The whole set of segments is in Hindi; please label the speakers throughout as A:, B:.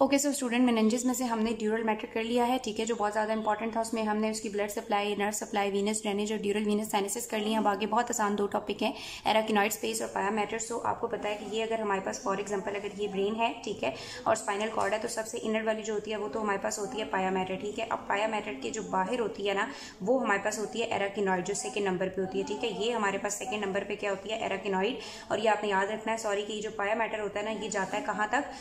A: ओके सो स्टूडेंट मेनेंजेस में से हमने ड्यूरल मैटर कर लिया है, ठीक है, जो बहुत ज़्यादा इंपॉर्टेंट था, उसमें हमने उसकी blood supply nerve supply venous drainage और ड्यूरल वीनस साइनसिस कर लिया अब आगे बहुत आसान दो टॉपिक हैं एराकिनॉइड स्पेस और पाया मैटर सो आपको पता है कि ये अगर हमारे पास फॉर एग्ज़ाम्पल अगर ये ब्रेन है, ठीक है, और स्पाइनल कॉर्ड है तो सबसे इनर वाली जो होती है, वो तो हमारे पास होती है पाया मैटर ठीक है। अब पाया मैटर के जो बाहर होती है ना, वो हमारे पास होती है एराकिनॉइड जो सेकेंड नंबर पर होती है, ठीक है। ये हमारे पास सेकेंड नंबर पर क्या होती है? एराकिनॉइड और ये आपने याद रखना है सॉरी कि जो पाया मैटर होता है ना, ये जाता है कहाँ तक?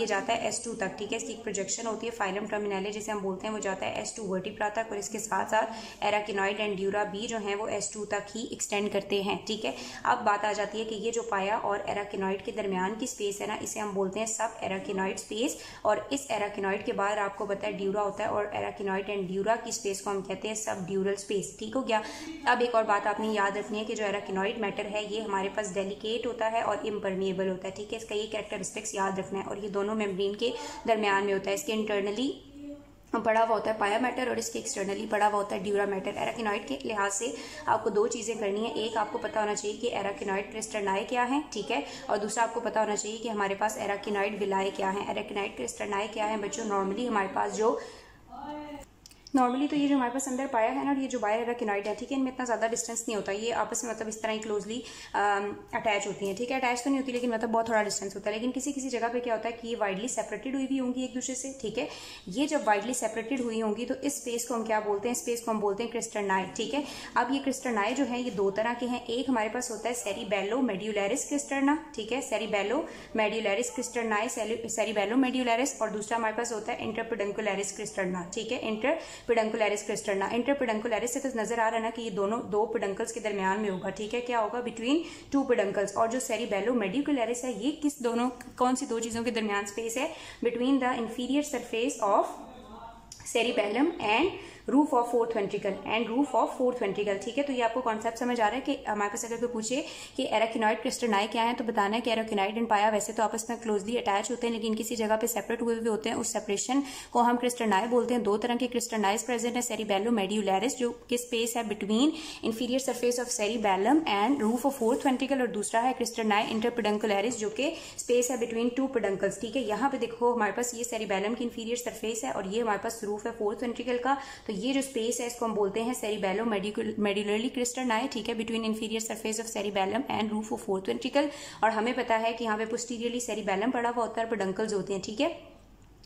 A: ये जाता है एस तक ठीक है? इसकी एक प्रोजेक्शन होती है फाइलम टर्मिनली जिसे हम बोलते हैं, वो जाता है एस टू वर्टिप्रा तक और इसके साथ साथ एराकिनॉइड एंड ड्यूरा बी जो है, वो एस टू तक ही एक्सटेंड करते हैं, ठीक है? अब बात आ जाती है कि ये जो पाया और एराकिनॉइड के दरमियान की स्पेस है ना, इसे हम बोलते हैं सब एराकिनॉइड स्पेस और इस एराकिनॉइड के बाद आपको है ड्यूरा होता है और एराकिनॉइड एंड ड्यूरा की स्पेस को हम कहते हैं सब ड्यूरल स्पेस ठीक हो गया? अब एक और बात आपने याद रखनी है कि जो एराकिनॉइड मैटर है, ये हमारे पास डेलिकेट होता है और इम्परमिएबल होता है, ठीक है? इसका ये कैरेक्टरिस्टिक्स याद रखना है और ये दोनों मेम्ब्रेन के दरमियान में होता है, इसके इंटरनली बड़ा हुआ होता है, पाया मैटर और इसके एक्सटर्नली बड़ा हुआ होता है ड्यूरा मैटर एराकिनॉइड के लिहाज से आपको दो चीज़ें करनी है। एक आपको पता होना चाहिए कि एराकिनॉइड क्रिस्टरनाए क्या है, ठीक है? और दूसरा आपको पता होना चाहिए कि हमारे पास एराकिनॉइड विलाए क्या है? एराकिनॉइड क्रिस्टरनाए क्या है? बच्चों नॉर्मली हमारे पास जो नॉर्मली तो ये जो हमारे पास अंदर पाया है ना, और ये जो बायर किनाइड है, ठीक है? इनमें इतना ज़्यादा डिस्टेंस नहीं होता। ये आपस में मतलब इस तरह ही क्लोजली अटैच होती हैं, ठीक है? अटैच तो नहीं होती, लेकिन मतलब बहुत थोड़ा डिस्टेंस होता है। लेकिन किसी किसी जगह पे क्या होता है कि ये वाइडली सेपरेटेड हुई भी होंगी एक दूसरे से, ठीक है? ये जब वाइडली सेपरेटेड हुई होंगी तो इस स्पेस को हम क्या बोलते हैं? स्पेस को हम बोलते हैं क्रिस्टरनाई ठीक है? अब ये क्रिस्टरनाई जो है, ये दो तरह के हैं। एक हमारे पास होता है सेरीबेलो मेड्यूलरिस क्रिस्टरना ठीक है? सेरीबेलो मेड्यूलरिस क्रिस्टरनाई सेरीबेलो मेड्यूलरिस और दूसरा हमारे पास होता है इंटरपिडंकुलरिस क्रिस्टरना ठीक है? इंटर पिडंकुलरिस क्रिस्टरना इंटर पिडंकुलरिस से तो नज़र आ रहा है ना कि ये दोनों, दो पिडंकल्स के दरमियान में होगा, ठीक है? क्या होगा? बिटवीन टू पिडंकल्स और जो सेरिबेलो मेडिकुलरिस है, ये किस दोनों, कौन सी दो चीज़ों के दरमियान स्पेस है? Between the inferior surface of cerebellum and roof of fourth ventricle and roof of fourth ventricle ठीक है? तो ये आपको कॉन्सेप्ट समझ आ रहा है कि हमारे पास अगर कोई पूछे कि एराकिनॉइड क्रिस्टनाई क्या है तो बताना है कि एराकिनॉइड एंड पाया वैसे तो आपस में क्लोजली अटैच होते हैं, लेकिन किसी जगह पे सेपरेट हुए हुए होते हैं, उस सेपरेशन को हम क्रिस्टनाई बोलते हैं। दो तरह के क्रिस्टनाइज प्रेजेंट है सेरिबेलो मेड्यूलरिस जो कि स्पेस है between inferior surface of cerebellum and roof of fourth ventricle और दूसरा है क्रिस्टनाई इंटरपिडंकुलरिस जो कि स्पेस है बिटवीन टू पिडंकल्स ठीक है? यहाँ पे देखो हमारे पास ये सेरिबेलम की इंफीरियर सर्फेस है, और ये हमारे पास रूफ है फोर्थ वेंट्रिकल का तो ये जो स्पेस है, इसको हम बोलते हैं सेरिबेलो मेडुलरली क्रिस्टनाए ठीक है? Between inferior surface of cerebellum and roof of fourth ventricle और हमें पता है कि यहाँ पे पोस्टीरियरली सेरिबेलम पड़ा हुआ होता है पेडंकल्स होते हैं, ठीक है?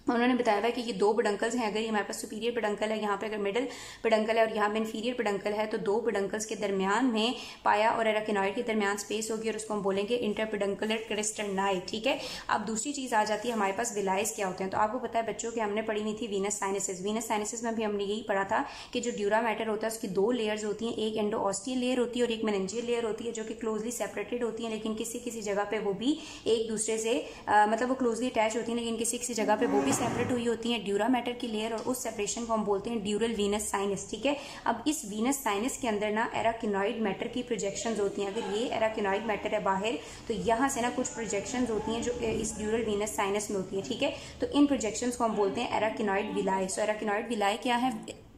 A: उन्होंने बताया हुआ कि ये दो पेडंकल्स हैं। अगर ये हमारे पास सुपीरियर पेडंकल है, यहाँ पे अगर मिडिल पेडंकल है और यहाँ पे इन्फीरियर पेडंकल है तो दो पेडंकल्स के दरमियान में पाया और एराकिनॉइड के दरमियान स्पेस होगी और उसको हम बोलेंगे इंटरपेडंकुलर क्रिस्टनाई ठीक है? अब दूसरी चीज़ आ जाती है, हमारे पास विलाइस क्या होते हैं? तो आपको पता है, बच्चों की हमने पढ़ी हुई थी वीनस साइनसिस वीनस साइनसिस में भी हमने यही पढ़ा था कि जो ड्यूरा मैटर होता है, उसकी दो लेयर्स होती हैं। एक एंडो ऑस्टियल लेयर होती है और एक मेनेंजियल लेयर होती है, जो कि क्लोजली सेपरेटेड होती है, लेकिन किसी किसी जगह पे वो भी एक दूसरे से मतलब वो क्लोजली अटैच होती है, लेकिन किसी किसी जगह पर वो भी सेपरेट हुई होती है ड्यूरा मैटर की लेयर और उस सेपरेशन को हम बोलते हैं ड्यूरल वीनस साइनस ठीक है? अब इस वीनस साइनस के अंदर ना एराकिनॉइड मैटर की प्रोजेक्शन होती हैं। अगर ये एराकिनॉइड मैटर है बाहर तो यहाँ से ना कुछ प्रोजेक्शन होती हैं जो, इस ड्यूरल वीनस साइनस में होती है, ठीक है? तो इन प्रोजेक्शन को हम बोलते हैं एराकिनॉइड विलाय सो एराकिनॉइड विलाय क्या है?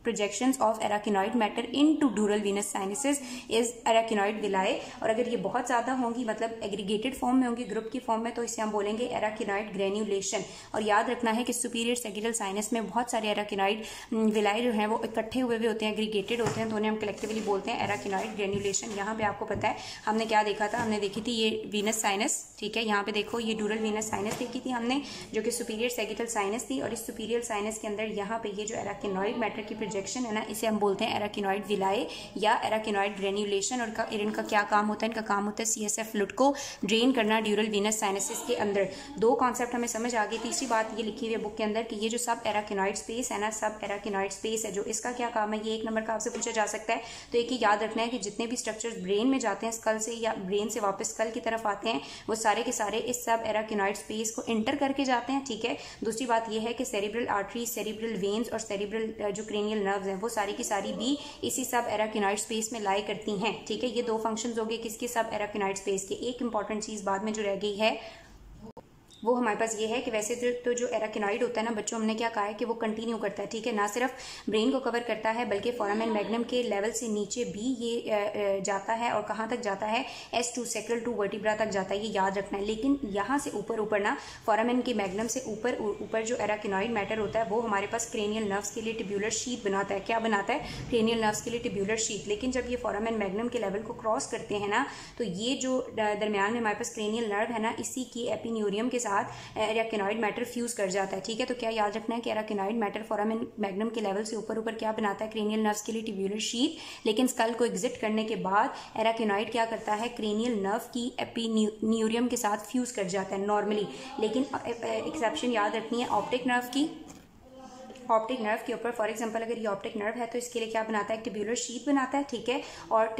A: Projections of arachnoid matter into dural venous sinuses is arachnoid villi. और अगर ये बहुत ज़्यादा होंगी मतलब एग्रीगेटेड फॉर्म में होंगी ग्रुप की फॉर्म में तो इसे हम बोलेंगे एराकिनॉइड ग्रेन्यूलेशन और याद रखना है कि सुपीरियर सेगिरल साइनस में बहुत सारे एराकिनॉइड विलाई जो है, वो इकट्ठे हुए हुए होते हैं एग्रीगेटेड होते हैं तो उन्हें हम कलेक्टिवली बोलते हैं एराकिनॉइड ग्रेन्यूलेशन यहाँ पे आपको पता है, हमने क्या देखा था? हमने देखी थी ये वीनस साइनस ठीक है? यहाँ पे देखो, ये डूरल वीनस साइनस देखी थी हमने, जो कि सुपीरियर सेगिटल साइनस थी और इस सुपीरियर साइनस के अंदर यहाँ पे ये जो एराकिनॉइड मैटर की प्रोजेक्शन है ना? इसे हम बोलते हैं एराकिनॉइड विलाए या एराकिनॉइड ग्रेन्यूलेशन और का, इनका क्या काम होता है? इनका काम होता है सी एस एफ़ फ्लूट को ड्रेन करना ड्यूरल वीनस साइनसिस के अंदर। दो कॉन्सेप्ट हमें समझ आ गई तीसरी बात ये लिखी हुई है बुक के अंदर कि ये जो सब एराकिनॉइड स्पेस है ना सब एराकिनॉइड स्पेस है जो इसका क्या काम है? ये एक नंबर का आपसे पूछा जा सकता है। तो एक ही याद रखना है कि जितने भी स्ट्रक्चर ब्रेन में जाते हैं स्कल से या ब्रेन से वापस स्कल की तरफ़ आते हैं वो सारे के सारे इस सब एराकिनॉइड स्पेस को इंटर करके जाते हैं ठीक है? दूसरी बात यह है कि सेरिब्रल आर्टरी सेरिब्रल वेन्स और सेरिब्रल जो क्रेनियल नर्व्स हैं, वो सारी की सारी भी इसी सब एराकिनॉइड स्पेस में लाई करती हैं, ठीक है? ये दो फ़ंक्शन हो गए किसके सब एराकिनॉइड स्पेस के। एक इंपॉर्टेंट चीज़ बाद में जो रह गई है वो हमारे पास ये है कि वैसे तो, तो जो एराकिनॉइड होता है ना बच्चों हमने क्या कहा है कि वो कंटिन्यू करता है ठीक है? ना सिर्फ़ ब्रेन को कवर करता है बल्कि फॉरम एंड मैग्नम के लेवल से नीचे भी ये जाता है और कहाँ तक जाता है? S two sacral two vertebra तक जाता है ये याद रखना है। लेकिन यहाँ से ऊपर ऊपर ना फॉरमेन के मैग्नम से ऊपर ऊपर जो एराकिनॉइड मैटर होता है वो हमारे पास क्रेनियल नर्व्स के लिए टिब्यूलर शीट बनाता है। क्या बनाता है? क्रेनियल नर्व्स के लिए टिब्यूलर शीट लेकिन जब ये फॉरमेन मैग्नम के लेवल को क्रॉस करते हैं ना तो ये जो दरमियान में हमारे पास क्रेनियल नर्व है ना इसी की एपिन्यूरियम के साथ एराकिनॉइड मैटर फ्यूज कर जाता है। ठीक है? तो क्या याद रखना है कि एराकिनॉइड मैटर फॉरमेन मैग्नम के लेवल से ऊपर ऊपर क्या बनाता है? क्रेनियल नर्व्स के लिए टिब्यूलर शीट लेकिन स्कल को एग्जिट करने के बाद एराकिनॉइड क्या करता है? क्रेनियल नर्व की एपीन्यूरियम के साथ फ्यूज कर जाता है नॉर्मली लेकिन एक्सेप्शन याद रखनी है ऑप्टिक नर्व की। ऑप्टिक नर्व के ऊपर फॉर एग्जांपल अगर ये ऑप्टिक नर्व है तो इसके लिए क्या बनाता है? टिब्यूलर शीट बनाता है, ठीक है? और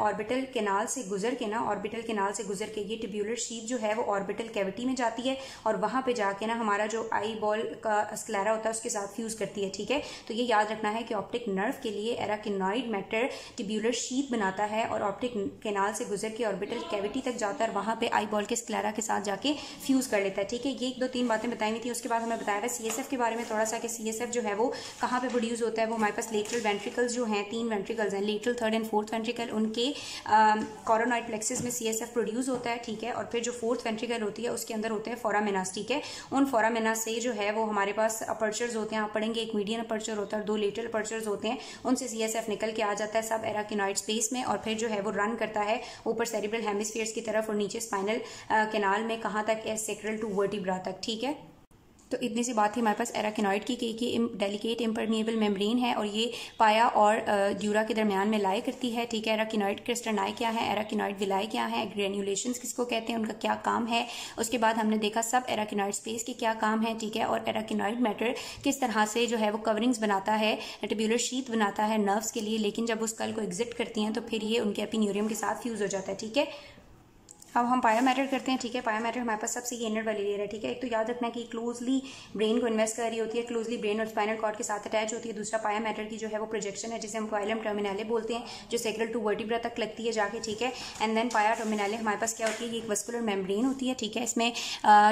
A: ऑर्बिटल केनाल से गुजर के ना ऑर्बिटल केनाल से गुजर के ये टिब्यूलर शीट जो है, वो ऑर्बिटल कैविटी में जाती है और वहाँ पे जाके ना, हमारा जो आई बॉल का स्क्लेरा होता है, उसके साथ फ्यूज करती है, ठीक है? तो ये याद रखना है कि ऑप्टिक नर्व के लिए एराकिनॉइड मैटर टिब्यूलर शीट बनाता है और ऑप्टिक केनाल से गुजर के ऑर्बिटल कैविटी तक जाता है और वहाँ पे आई बॉल के स्क्लेरा के साथ जाके फ्यूज कर लेता है, ठीक है? ये एक दो तीन बातें बताई हुई थी, उसके बाद हमें बताया था सीएसएफ के बारे में, थोड़ा सा कि सीएसएफ कंसेप्ट जो है वो कहाँ पे प्रोड्यूस होता है, वो हमारे पास लेटरल वेंट्रिकल्स जो हैं, तीन वेंट्रिकल्स हैं lateral third and fourth ventricle उनके कॉरोनाइड प्लेक्सिस में सी प्रोड्यूस होता है, ठीक है? और फिर जो फोर्थ वेंट्रिकल होती है, उसके अंदर होते हैं फोरामिनास ठीक है? उन फोरामिनास से जो है वो हमारे पास अपर्चर्स होते हैं, आप पढ़ेंगे, एक मीडियन अपर्चर होता है दो लेटरल अपर्चर्स होते हैं, उनसे सीएसएफ निकल के आ जाता है सब एराकिनॉइड स्पेस में और फिर जो है वो रन करता है ऊपर सेरिब्रल हेमिस्फीयर्स की तरफ़ और नीचे स्पाइनल कैनाल में कहाँ तक सेक्रल टू वर्टिब्रा तक, ठीक है? तो इतनी सी बात थी, हमारे पास एराकिनॉइड की, कि डेलिकेट इम्परमिएबल मेम्ब्रेन है और ये पाया और ड्यूरा के दरमियान में लाई करती है, ठीक है? एराकिनॉइड क्रिस्टनाई क्या है? एराकिनॉइड विलाई क्या है? ग्रेन्यूलेशन किसको कहते हैं? उनका क्या काम है? उसके बाद हमने देखा सब एराकिनॉइड स्पेस के क्या काम है, ठीक है? और एराकिनॉइड मैटर किस तरह से जो है वो कवरिंग्स बनाता है टेब्यूलर शीत बनाता है नर्व्स के लिए, लेकिन जब उस कल को एग्जिट करती हैं तो फिर ये उनके एपिन्यूरियम के साथ फ्यूज हो जाता है, ठीक है? अब हम पाया मैटर करते हैं, ठीक है? पाया मैटर हमारे पास सबसे ये इनर वाली लेयर है, ठीक है? एक तो याद रखना कि क्लोजली ब्रेन को इन्वेस्ट कर रही होती है क्लोजली ब्रेन और स्पाइनल कॉर्ड के साथ अटैच होती है। दूसरा पाया मैटर की जो है वो प्रोजेक्शन है, जिसे हम कोयलम टर्मिनाले बोलते हैं, जो सेक्रल टू वर्टिब्रा तक लगती है जाके, ठीक है? एंड देन पाया टर्मिनाले हमारे पास क्या होती है? ये एक वस्कुलर मेम्ब्रेन होती है, ठीक है? इसमें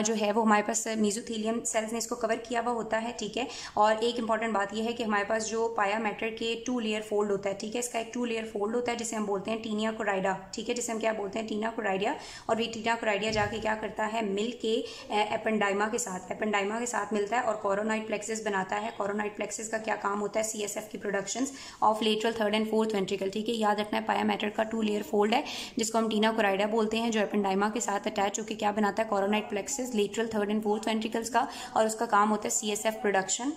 A: जो है वो हमारे पास मीजोथीलियम सेल्स ने इसको कवर किया हुआ होता है, ठीक है? और एक इंपॉर्टेंट बात यह है कि हमारे पास जो पाया मैटर के टू लेयर फोल्ड होता है, ठीक है? इसका एक टू लेयर फोल्ड होता है, जिसे हम बोलते हैं टीनिया कोराइडा ठीक है? जिसे हम क्या बोलते हैं? टीना कोराइडिया और ये टीना आइडिया जाके क्या करता है मिल के एपेंडाइमा के साथ, एपेंडाइमा के साथ मिलता है और कोरोनाइड प्लेक्सिस बनाता है। कोरोनाइड प्लेक्सिस का क्या काम होता है सीएसएफ की production of lateral third and fourth ventricle ठीक है? याद रखना है पाया मैटर का टू लेयर फोल्ड है, जिसको हम टीना कोराइडा बोलते हैं, जो एपेंडाइमा के साथ अटैच होकर क्या बनाता है coronoid plexus lateral third and fourth ventricles का, और उसका काम होता है सीएसएफ प्रोडक्शन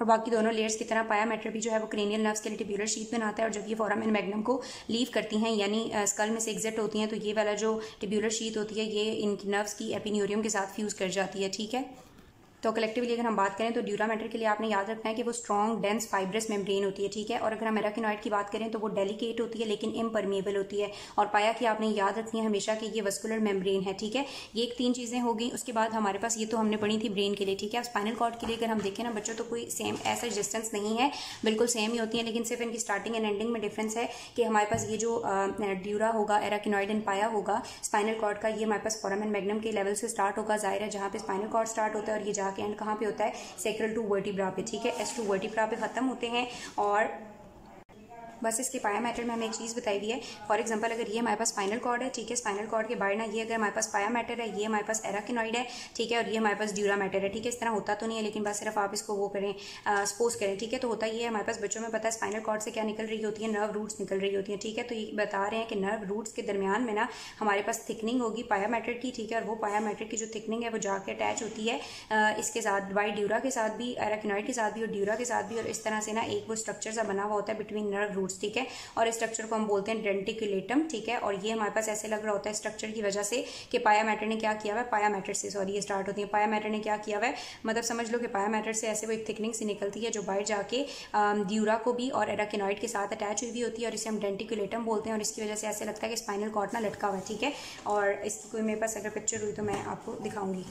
A: और बाकी दोनों लेयर्स की तरह पाया मैटर भी जो है वो क्रेनियल नर्व्स के लिए टिब्यूलर शीट बनाता है और जब ये इन मैग्नम को लीव करती हैं, यानी स्कल में से एग्जिट होती हैं तो ये वाला जो टिब्यूलर शीट होती है, ये इन नर्व्स की एपिन्यूरियम के साथ फ्यूज कर जाती है, ठीक है? तो कलेक्टिवली अगर हम बात करें तो ड्यूरा मैटर के लिए आपने याद रखना है कि वो स्ट्रॉन्ग डेंस फाइब्रस मेम्ब्रेन होती है, ठीक है? और अगर हम एराकिनॉइड की बात करें तो वो डेलिकेट होती है, लेकिन इम्परमेबल होती है। और पाया कि आपने याद रखनी है हमेशा कि ये वस्कुलर मेम्ब्रेन है, ठीक है? ये एक तीन चीज़ें होगी उसके बाद हमारे पास ये तो हमने पढ़ी थी ब्रेन के लिए, ठीक है? अब स्पाइनल कॉर्ड के लिए अगर हम देखें ना, बच्चों तो कोई सेम ऐसा डिस्टेंस नहीं है, बिल्कुल सेम ही होती है, लेकिन सिर्फ़ इनकी स्टार्टिंग एंड एंडिंग में डिफरेंस है कि हमारे पास ये जो ड्यूरा होगा एराकिनॉइड एंड पाया होगा स्पाइनल कॉर्ड का ये हमारे पास फॉरम मैग्नम के लेवल से स्टार्ट होगा, ज़ाहिर है जहाँ पे स्पाइनल कॉर्ड स्टार्ट होता है और ये जाके एंड कहाँ पे होता है? सेक्रल टू वर्टिब्रा पे, ठीक है? एस टू वर्टिब्रा पे खत्म होते हैं और बस इसके पाया मैटर में हमें एक चीज़ बताई हुई है। फॉर एग्ज़ाम्पल अगर ये हमारे पास स्पाइनल कॉर्ड है, ठीक है स्पाइनल कॉर्ड के बाहर ना ये अगर हमारे पास पाया मैटर है, ये हमारे पास एराकिनॉइड है, ठीक है, और ये हमारे पास ड्यूरा मैटर है, ठीक है, इस तरह होता तो नहीं है, लेकिन बस सिर्फ़ आप इसको वो करें सपोज़ करें, ठीक है तो होता ये है, हमारे पास बच्चों में पता है स्पाइनल कॉर्ड से क्या निकल रही होती है नर्व रूट्स निकल रही होती है, ठीक है तो ये बता रहे हैं कि नर्व रूट्स के दरमियान में ना हमारे पास थिकनिंग होगी पाया मैटर की, ठीक है, और वो पाया मैटर की जो थिकनिंग है वो जाके अटैच होती है इसके साथ वाई ड्यूरा के साथ भी एराकिनॉइड के साथ भी और ड्यूरा के साथ भी, और इस तरह से ना एक वो स्ट्रक्चर सा बना हुआ होता है बिटवीन नर्व रूट्स ठीक है? और इस स्ट्रक्चर को हम बोलते हैं डेंटिकुलेटम ठीक है? और ये हमारे पास ऐसे लग रहा होता है स्ट्रक्चर की वजह से कि पाया मैटर ने क्या किया हुआ है? पाया मैटर से सॉरी ये स्टार्ट होती है। पाया मैटर ने क्या किया हुआ है? मतलब समझ लो कि पाया मैटर से ऐसे वो एक थिकनिंग सी निकलती है जो बाहर जाके ड्यूरा को भी और एराकिनॉइड के साथ अटैच हुई हुई होती है और इसे हम डेंटिकुलेटम बोलते हैं और इसकी वजह से ऐसे लगता है कि स्पाइनल कॉर्ड ना लटका हुआ है, ठीक है? और इसकी कोई मेरे पास अगर पिक्चर हुई तो मैं आपको दिखाऊँगी।